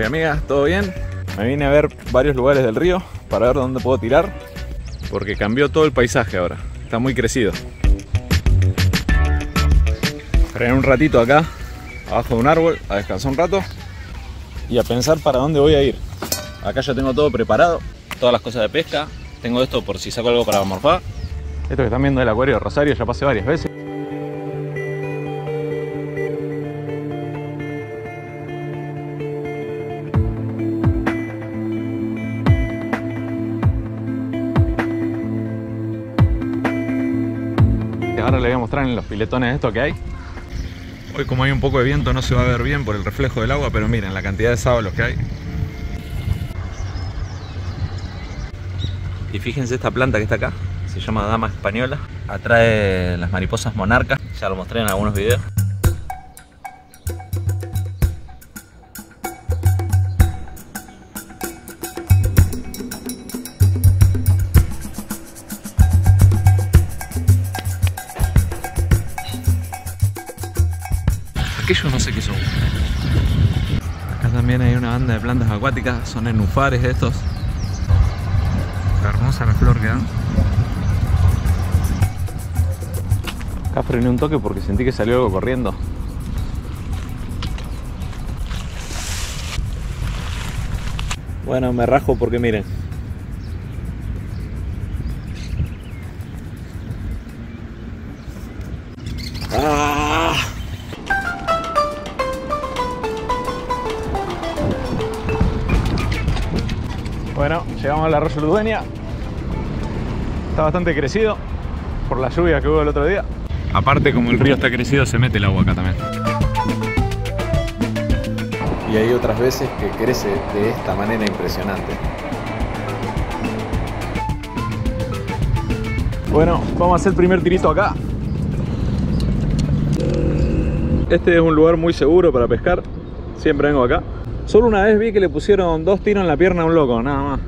y amigas? ¿Todo bien? Me vine a ver varios lugares del río para ver dónde puedo tirar porque cambió todo el paisaje ahora, está muy crecido. Frené un ratito acá, abajo de un árbol, a descansar un rato y a pensar para dónde voy a ir. Acá ya tengo todo preparado, todas las cosas de pesca, tengo esto por si saco algo para morfar. Esto que están viendo del acuario de Rosario ya pasé varias veces. Mostrar en los piletones esto que hay. Hoy como hay un poco de viento no se va a ver bien por el reflejo del agua, pero miren la cantidad de sábalos que hay. Y fíjense esta planta que está acá, se llama dama española, atrae las mariposas monarcas, ya lo mostré en algunos videos. También hay una banda de plantas acuáticas, son enufares estos. Está hermosa la flor que dan. Acá frené un toque porque sentí que salió algo corriendo. Bueno, me rajo porque miren. Bueno, llegamos al arroyo Ludueña. Está bastante crecido por la lluvia que hubo el otro día. Aparte, como el río está crecido, se mete el agua acá también. Y hay otras veces que crece de esta manera impresionante. Bueno, vamos a hacer el primer tirito acá. Este es un lugar muy seguro para pescar. Siempre vengo acá. Solo una vez vi que le pusieron dos tiros en la pierna a un loco, nada más.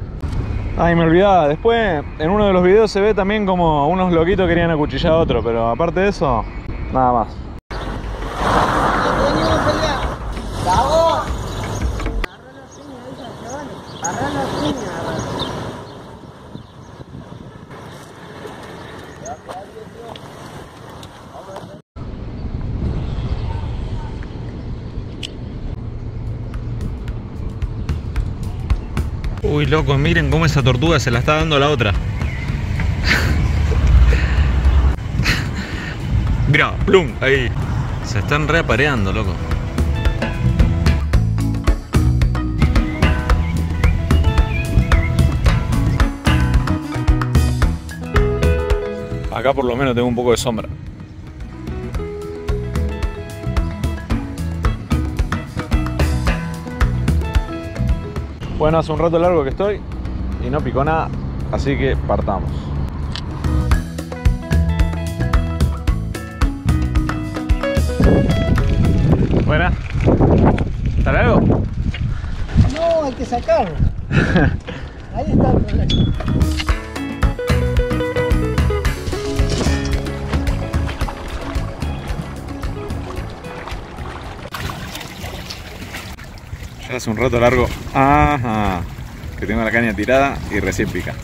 Ay, me olvidaba. Después, en uno de los videos se ve también como unos loquitos querían acuchillar a otro, pero aparte de eso, nada más. Uy, loco, miren cómo esa tortuga se la está dando la otra. Mira, plum, ahí. Se están reapareando, loco. Acá por lo menos tengo un poco de sombra. Bueno, hace un rato largo que estoy y no picó nada, así que partamos. Buena. ¿Hasta luego? No, hay que sacarlo. Ahí está el problema. Hace un rato largo. Ajá. Que tengo la caña tirada y recién pica.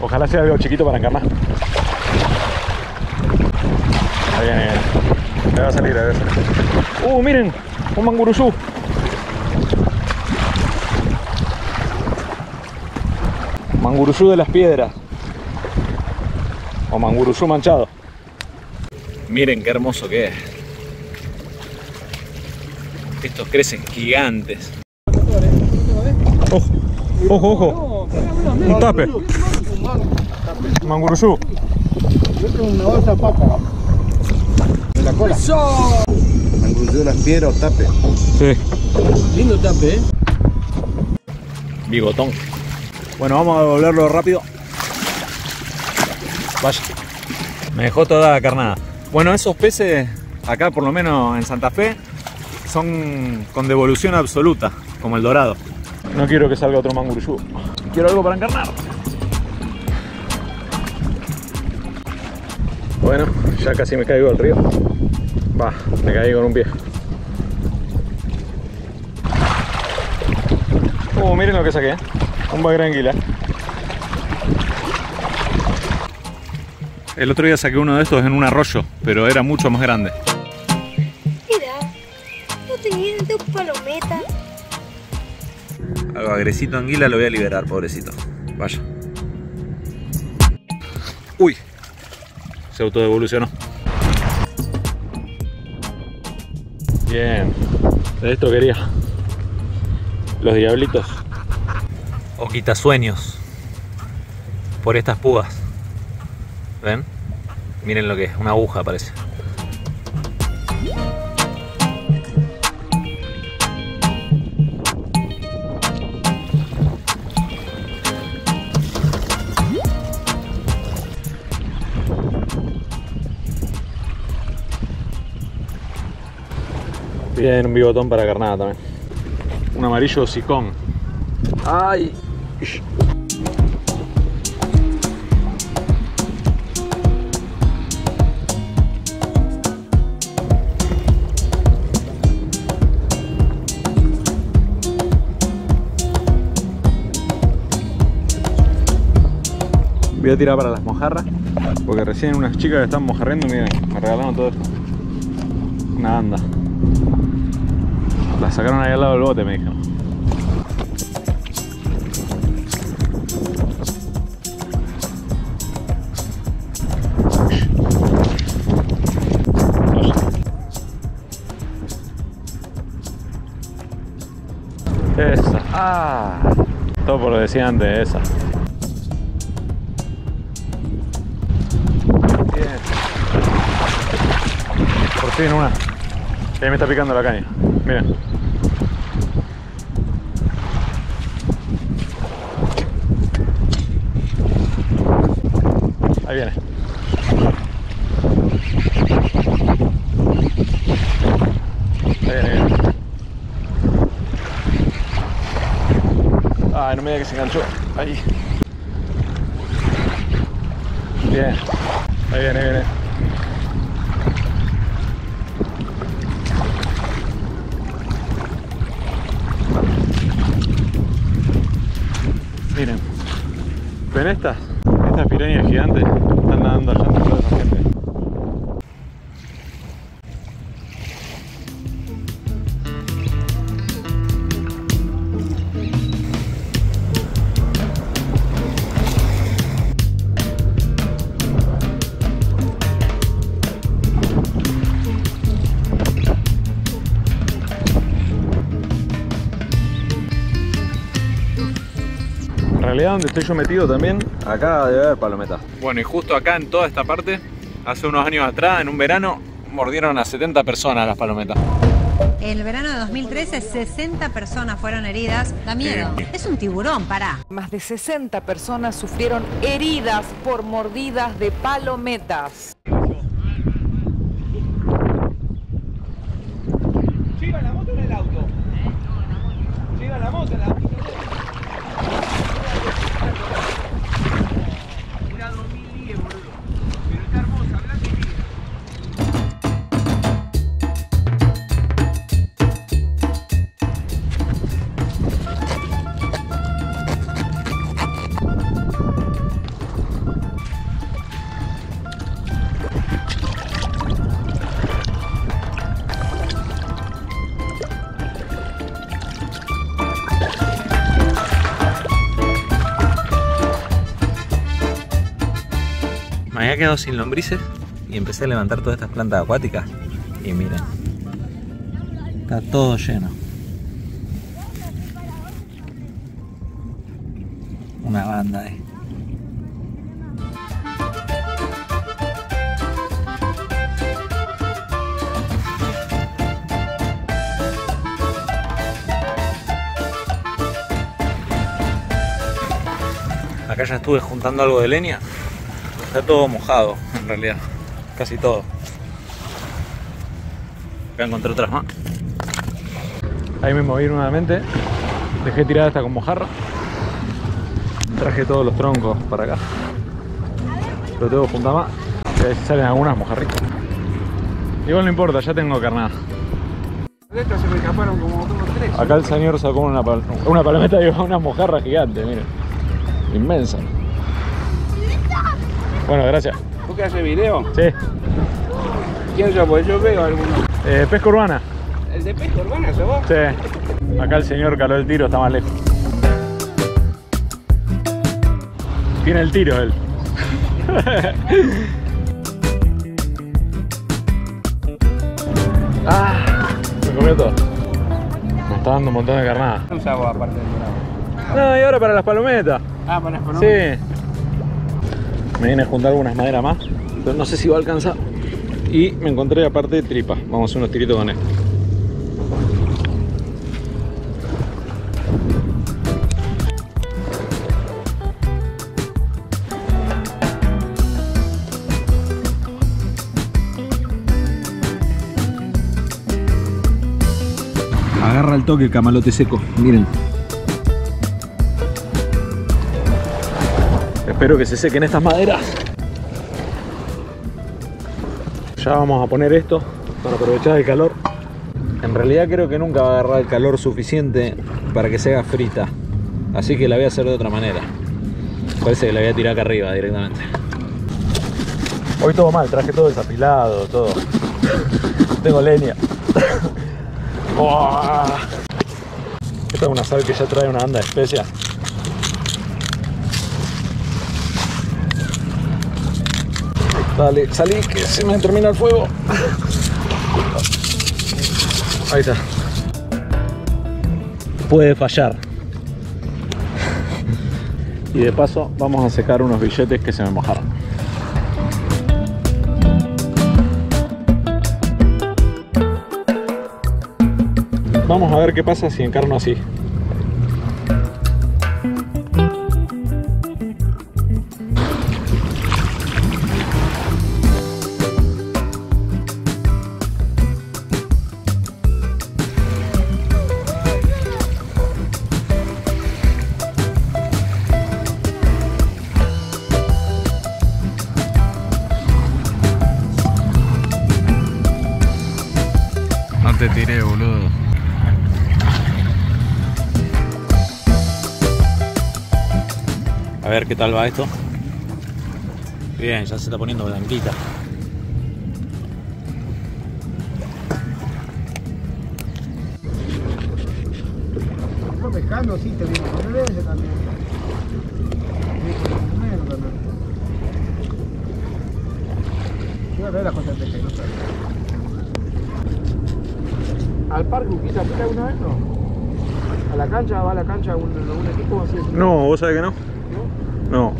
Ojalá sea algo chiquito para encarnar. Ahí viene, va a salir, a salir. ¡Uh, miren! Un manguruzú. Manguruzú de las piedras. O manguruzú manchado. Miren qué hermoso que es. Estos crecen gigantes. Ojo, ojo, ojo. Un tape. Bolsa de la cola. Las piedras o tape. Sí. Lindo tape, ¿eh? Bigotón. Bueno, vamos a devolverlo rápido. Vaya. Me dejó toda la carnada. Bueno, esos peces, acá por lo menos en Santa Fe, son con devolución absoluta, como el dorado. No quiero que salga otro manguruyú. Quiero algo para encarnar. Bueno, ya casi me caigo al río. Va, me caí con un pie. Oh, miren lo que saqué. Un bagre anguila. El otro día saqué uno de estos en un arroyo, pero era mucho más grande tenía dos palometas. Al bagrecito anguila lo voy a liberar, pobrecito. Vaya. Uy. Se autodevolucionó. Bien. De esto quería. Los diablitos. O quitasueños. Por estas púas. ¿Ven? Miren lo que es. Una aguja parece. Bien, un bigotón para carnada también. Un amarillo sicón. ¡Ay! Voy a tirar para las mojarras. Porque recién unas chicas que están mojarriendo, miren, me regalaron todo esto. Una banda. La sacaron ahí al lado del bote, me dijeron. Esa. Ah. Todo por lo decía antes, esa. Por fin una. Ahí me está picando la caña. Miren. Ahí viene. Ahí viene, ahí viene. Ay, no me diga que se enganchó. Ahí. Bien. Ahí viene, ahí viene. ¿Ven estas? Estas pirañas gigantes están nadando allá toda esa gente. Realidad donde estoy yo metido también, acá debe haber palometas. Bueno, y justo acá en toda esta parte, hace unos años atrás, en un verano, mordieron a 70 personas las palometas. En el verano de 2013, 60 personas fueron heridas. Da miedo. Es un tiburón, pará. Más de 60 personas sufrieron heridas por mordidas de palometas. Había quedado sin lombrices y empecé a levantar todas estas plantas acuáticas. Y miren, está todo lleno. Una banda ahí. Acá ya estuve juntando algo de leña. Está todo mojado, en realidad. Casi todo. Voy a encontrar otras más. Ahí me moví nuevamente. Dejé tirada esta con mojarra. Traje todos los troncos para acá. Pero tengo punta más. Y ahí salen algunas mojarritas. Igual no importa, ya tengo carnada. De estas se me escaparon como dos o tres. 2003. Acá el señor sacó una, pal- una palometa, digo, una mojarra gigante, miren. Inmensa. Bueno, gracias. ¿Tú qué haces video? Sí. ¿Quién sos? Pues yo veo algunos. Eh, pesca urbana. ¿El de pesca urbana sos vos? Sí. Acá el señor caló el tiro, está más lejos. Tiene el tiro él. ah, me comió todo. Me está dando un montón de carnada. ¿Qué usás vos aparte del? No, y ahora para las palometas. Ah, para las Sí. Me vine a juntar algunas maderas más, pero no sé si va a alcanzar. Y me encontré aparte tripa. Vamos a hacer unos tiritos con esto. Agarra el toque camalote seco, miren. Espero que se sequen estas maderas. Ya vamos a poner esto para aprovechar el calor. En realidad creo que nunca va a agarrar el calor suficiente para que se haga frita. Así que la voy a hacer de otra manera. Parece que la voy a tirar acá arriba directamente. Hoy todo mal, traje todo desapilado, todo. Tengo leña. Esta es una sal que ya trae una banda de especias. Dale, salí que se me termina el fuego. Ahí está. Puede fallar. Y de paso vamos a secar unos billetes que se me mojaron. Vamos a ver qué pasa si encarno así. No boludo. A ver qué tal va esto. Bien, ya se está poniendo blanquita. No pescando, sí, te viene con también. El también. Voy a ver las cosas de pesca, no sé. ¿Al parque quizás fuiste alguna vez no? ¿A la cancha? ¿Va a la cancha un, un equipo así? No, vos sabés que no. No.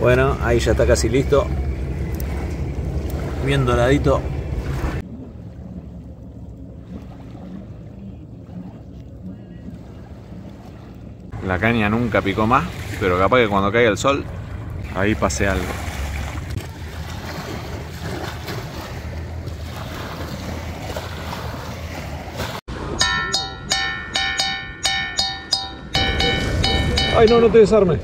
Bueno, ahí ya está casi listo. Bien doradito. La caña nunca picó más, pero capaz que cuando caiga el sol, ahí pase algo. Ay, no, no te desarmes.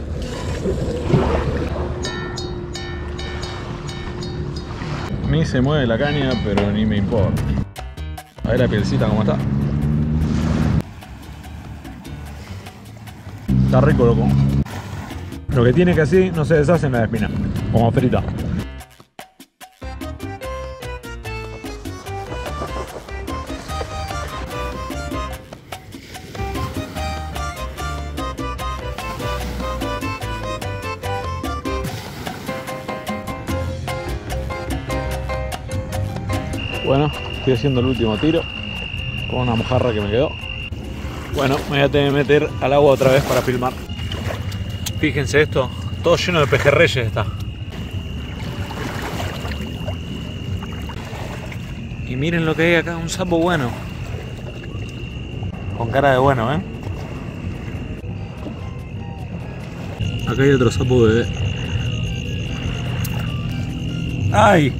Ni se mueve la caña, pero ni me importa. A ver la pielcita cómo está. Está rico, loco. Lo que tiene que así no se deshace en la espina, como frita. Bueno, estoy haciendo el último tiro con una mojarra que me quedó. Bueno, me voy a tener que meter al agua otra vez para filmar. Fíjense esto, todo lleno de pejerreyes está. Y miren lo que hay acá, un sapo bueno. Con cara de bueno, ¿eh? Acá hay otro sapo bebé. ¡Ay!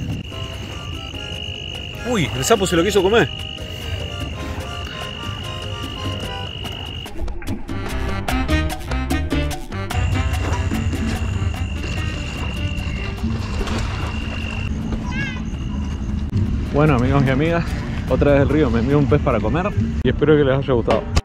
Uy, el sapo se lo quiso comer. Bueno amigos y amigas, otra vez el río me envió un pez para comer y espero que les haya gustado.